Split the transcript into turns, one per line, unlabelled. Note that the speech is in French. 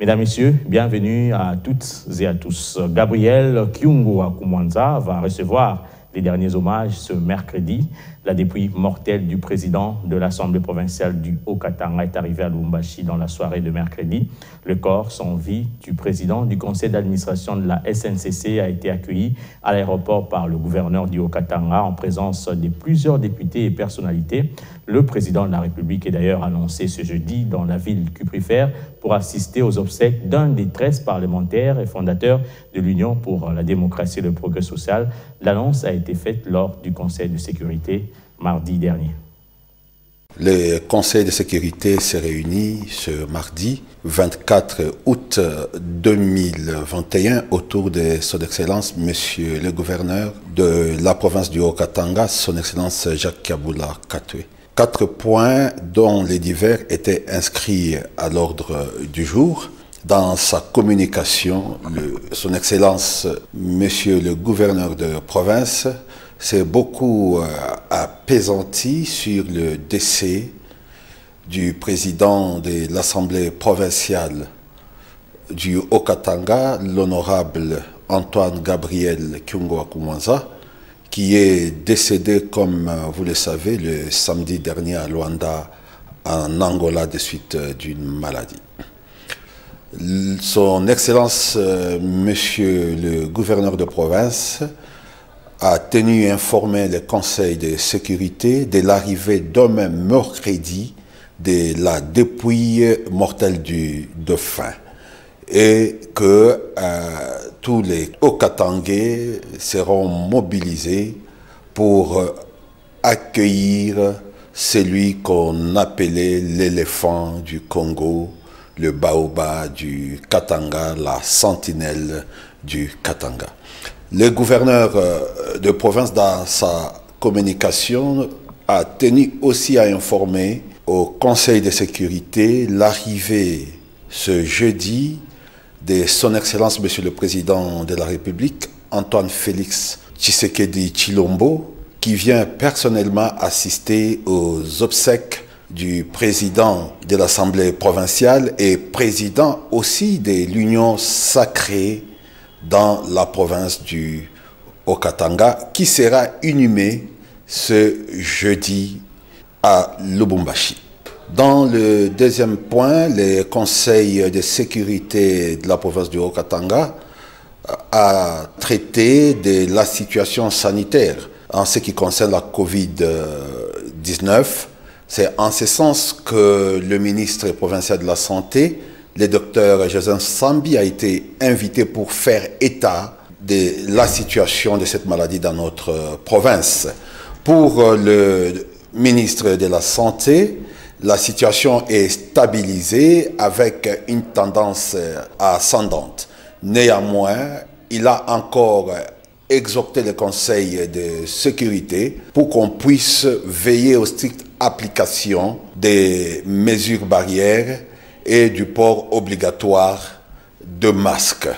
Mesdames, Messieurs, bienvenue à toutes et à tous. Gabriel Kyungo Akumwanza va recevoir les derniers hommages ce mercredi. La dépouille mortelle du président de l'Assemblée provinciale du Haut-Katanga est arrivée à Lumbashi dans la soirée de mercredi. Le corps sans vie du président du conseil d'administration de la SNCC a été accueilli à l'aéroport par le gouverneur du Haut-Katanga en présence de plusieurs députés et personnalités. Le président de la République est d'ailleurs annoncé ce jeudi dans la ville cuprifère pour assister aux obsèques d'un des 13 parlementaires et fondateurs de l'Union pour la démocratie et le progrès social. L'annonce a été faite lors du Conseil de sécurité mardi dernier.
Le Conseil de sécurité s'est réuni ce mardi 24 août 2021 autour de Son Excellence Monsieur le gouverneur de la province du Haut-Katanga, Son Excellence Jacques Kaboula Katwe. Quatre points dont les divers étaient inscrits à l'ordre du jour. Dans sa communication, Son Excellence Monsieur le gouverneur de province s'est beaucoup euh, apaisanti sur le décès du président de l'Assemblée provinciale du Haut-Katanga, l'honorable Antoine Gabriel Kyungo qui est décédé, comme vous le savez, le samedi dernier à Luanda, en Angola, de suite d'une maladie. Son Excellence, euh, Monsieur le gouverneur de province, a tenu informer le Conseil de sécurité de l'arrivée demain mercredi de la dépouille mortelle du dauphin et que euh, tous les Okatangais seront mobilisés pour euh, accueillir celui qu'on appelait l'éléphant du Congo, le baobab du Katanga, la sentinelle du Katanga. Le gouverneur euh, de province, dans sa communication, a tenu aussi à informer au Conseil de sécurité l'arrivée ce jeudi de Son Excellence Monsieur le Président de la République, Antoine Félix Tshisekedi Chilombo, qui vient personnellement assister aux obsèques du président de l'Assemblée provinciale et président aussi de l'Union sacrée dans la province du Okatanga, qui sera inhumé ce jeudi à Lubumbashi. Dans le deuxième point, le Conseil de sécurité de la province du Haut-Katanga a traité de la situation sanitaire en ce qui concerne la COVID-19. C'est en ce sens que le ministre provincial de la Santé le docteur Joseph Sambi a été invité pour faire état de la situation de cette maladie dans notre province. Pour le ministre de la Santé, la situation est stabilisée avec une tendance ascendante. Néanmoins, il a encore exhorté le Conseil de sécurité pour qu'on puisse veiller aux strictes applications des mesures barrières et du port obligatoire de masques.